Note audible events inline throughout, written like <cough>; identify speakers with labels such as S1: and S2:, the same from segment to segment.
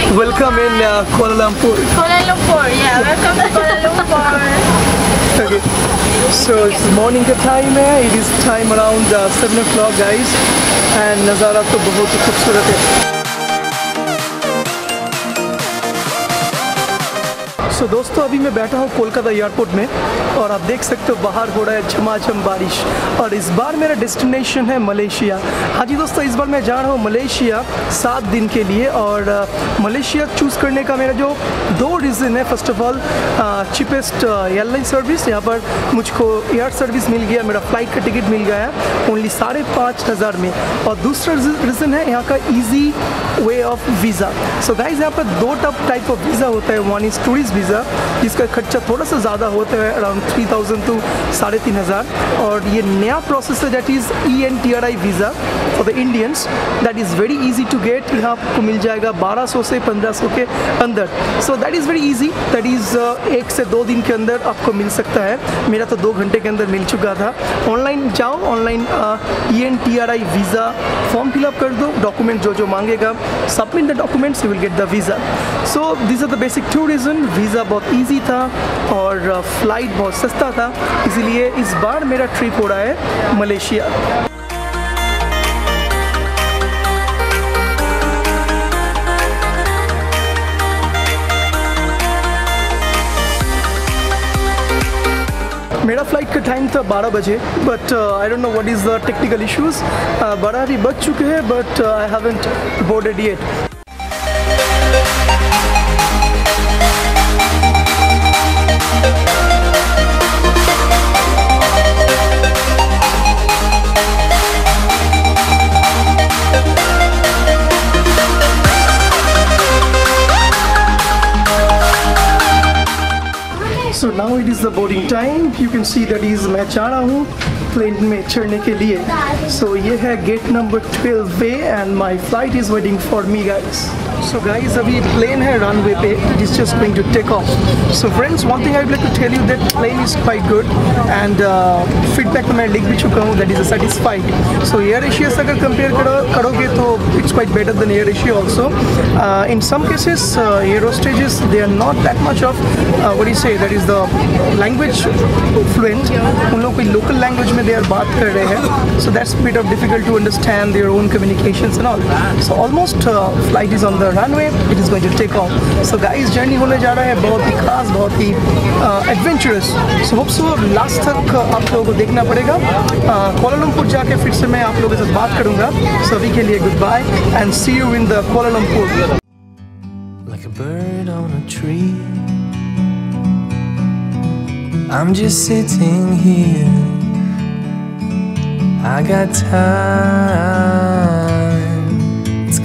S1: <laughs> welcome in uh, Kuala Lumpur.
S2: Kuala Lumpur, yeah. Welcome to Kuala Lumpur. <laughs>
S1: Okay. So it's morning का time है. It is time around uh, 7 o'clock guys. And नज़ारा तो बहुत ही खूबसूरत है. सो so, दोस्तों अभी मैं बैठा हूँ कोलकाता एयरपोर्ट में और आप देख सकते हो बाहर हो रहा है झमाझम बारिश। और इस बार मेरा डेस्टिनेशन है मलेशिया। हाँ जी दोस्तों इस बार मैं जा रहा हूँ मलेशिया सात दिन के लिए और मलेशिया चूज़ करने का मेरा जो दो रीज़न है first of all cheapest airline service यहाँ पर मुझको एयर सर्विस मिल गया मेरा फ़्लाइट का टिकट मिल गया है ओनली साढ़े पाँच हज़ार में। और दूसरा रीज़न है यहाँ का easy way of visa so guys यहाँ पर दो टाइप ऑफ़ वीज़ा होता है। वन इज़ टूरिस्ट वीज़ा जिसका खर्चा थोड़ा सा ज़्यादा होता है अराउंड थ्री थाउज़ेंड टू साढ़े तीन हज़ार। और ये नया प्रोसेस है that is E N T R I visa for the Indians that is very easy to get यहाँ आपको मिल जाएगा 1200 से 1500 के अंदर। So that is very easy that is एक से दो दिन के अंदर आपको मिल सकता है। मेरा तो दो घंटे के अंदर मिल चुका था। ऑनलाइन जाओ online E N T R I visa form fill up कर दो। डॉक्यूमेंट जो जो मांगेगा submit the documents you will get the visa so this are the basic two reason visa बहुत ईजी था और फ़्लाइट बहुत सस्ता था, इसीलिए इस बार मेरा ट्रिप हो रहा है मलेशिया। मेरा फ़्लाइट का टाइम था 12 बजे but I don't know what is the technical issues बारह अभी बज चुके हैं but I haven't boarded yet so now it is the boarding time you can see that is मैं जा रहा हूँ प्लेन में चढ़ने के लिए। सो so, ये है gate number 12 way and my flight is waiting for me guys so guys अभी प्लेन है रनवे पे it is just going to take off so friends one thing I would like to tell you that plane is quite good and feedback में मैं लिख भी चुका हूँ that is satisfied so AirAsia से अगर कंपेयर करो करोगे तो it's quite better than AirAsia also in some cases air stages they are not that much of what do you say that is the language fluent उन लोग कोई local language में they are बात कर रहे हैं so that's bit of difficult to understand their own communications and all so almost uh, flight is on the runway it is going to take off. So guys journey होने जा रहा है बहुत ही खास बहुत ही adventurous so hope so last तक आप लोगों को देखना पड़ेगा. कोलालमपुर जाके फिर से मैं आप लोगों के साथ बात करूँगा. सभी के लिए good bye and see you in the Kuala Lumpur
S3: like a bird on a tree. I'm just sitting here. I got time,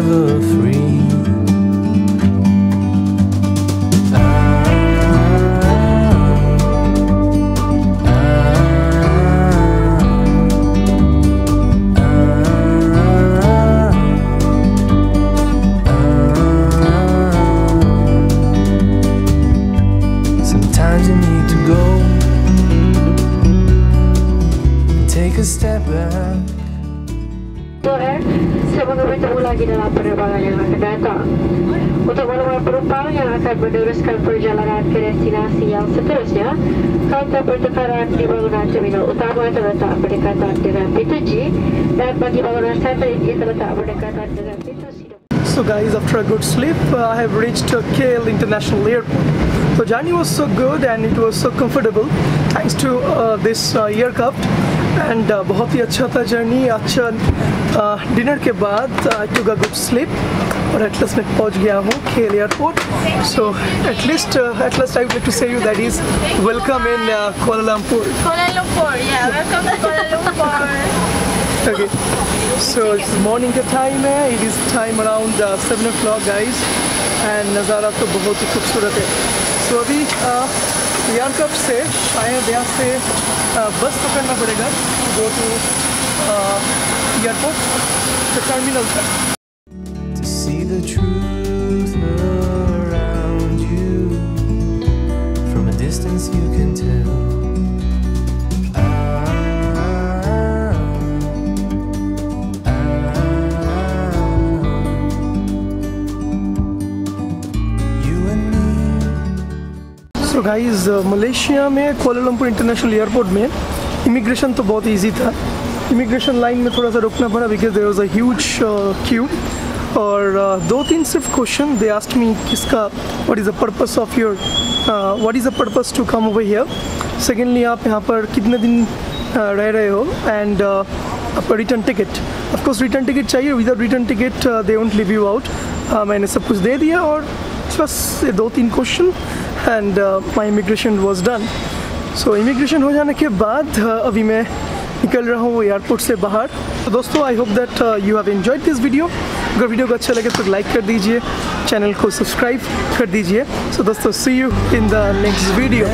S3: forever free.
S4: Saya bertemu lagi dalam penerbangan yang akan datang. Untuk mana-mana penumpang yang akan meneruskan perjalanan ke destinasi yang seterusnya, kaunter pertukaran di bangunan terminal utama terletak berdekatan dengan pintu G dan bagi bangunan satelit ia terletak berdekatan dengan pintu C.
S1: So guys, after a good sleep, uh, I have reached KL International Airport. The journey was so good and it was so comfortable thanks to uh, this uh, aircraft. And uh, बहुत ही अच्छा था journey अच्छा dinner के बाद I a good sleep और Atlas में पहुँच गया हूँ KL airport so at least at least I to say
S2: you that is welcome in Kuala Lumpur.
S1: Okay so morning का टाइम है it is time around seven o'clock guys and नज़ारा तो बहुत ही खूबसूरत है सो so, अभी <laughs> एयरक्राफ्ट से शायद यहाँ से बस पकड़ना पड़ेगा गो टू एयरपोर्ट टर्मिनल तक। सो गाइस मलेशिया uh, में कोलालमपुर इंटरनेशनल एयरपोर्ट में इमिग्रेशन तो बहुत इजी था। इमिग्रेशन लाइन में थोड़ा सा रुकना पड़ा because there was a huge queue और uh, दो तीन सिर्फ़ क्वेश्चन दे आस्ट मी किसका what is the purpose of your what is the purpose to come over here secondly आप यहाँ पर कितने दिन uh, रह रहे हो? एंड आपका return ticket of course return ticket चाहिए। Without return ticket they won't leave you out मैंने सब कुछ दे दिया और बस ये दो तीन question and my immigration was done so immigration हो जाने के बाद uh, अभी मैं निकल रहा हूँ एयरपोर्ट से बाहर। तो दोस्तों I hope that you have enjoyed this video अगर वीडियो को अच्छा लगे तो लाइक कर दीजिए। चैनल को सब्सक्राइब कर दीजिए। सो so, दोस्तों
S3: see you in the next video